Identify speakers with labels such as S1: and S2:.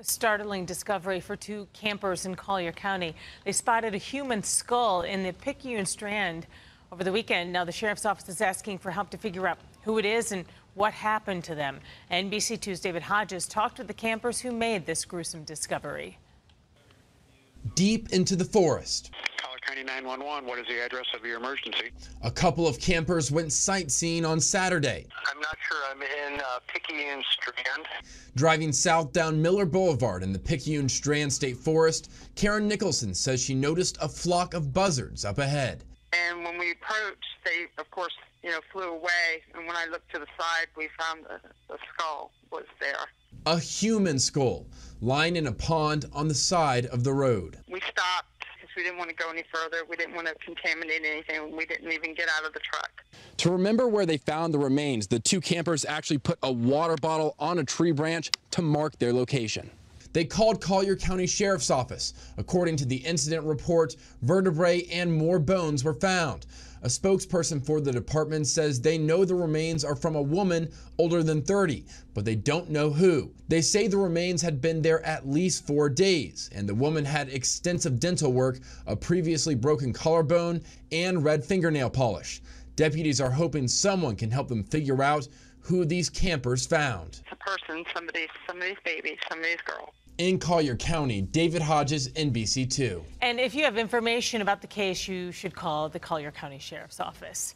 S1: A startling discovery for two campers in Collier County. They spotted a human skull in the Picayune Strand over the weekend. Now, the sheriff's office is asking for help to figure out who it is and what happened to them. NBC2's David Hodges talked with the campers who made this gruesome discovery.
S2: Deep into the forest,
S3: County 911, what is the address of your emergency?
S2: a couple of campers went sightseeing on Saturday,
S3: I'm not sure. I'm in uh, Picayune Strand.
S2: driving south down Miller Boulevard in the Picayune Strand State Forest. Karen Nicholson says she noticed a flock of buzzards up ahead.
S4: And when we approached, they, of course, you know, flew away. And when I looked to the side, we found the, the skull was there.
S2: A human skull lying in a pond on the side of the road.
S4: We stopped we didn't want to go any further. We didn't want to contaminate anything. We didn't even get out of the truck.
S5: To remember where they found the remains, the two campers actually put a water bottle on a tree branch to mark their location.
S2: They called Collier County Sheriff's Office. According to the incident report, vertebrae and more bones were found. A spokesperson for the department says they know the remains are from a woman older than 30, but they don't know who. They say the remains had been there at least four days, and the woman had extensive dental work, a previously broken collarbone, and red fingernail polish. Deputies are hoping someone can help them figure out who these campers found.
S4: It's a person, somebody, somebody's baby, somebody's girl.
S2: In Collier County, David Hodges, NBC2.
S1: And if you have information about the case, you should call the Collier County Sheriff's Office.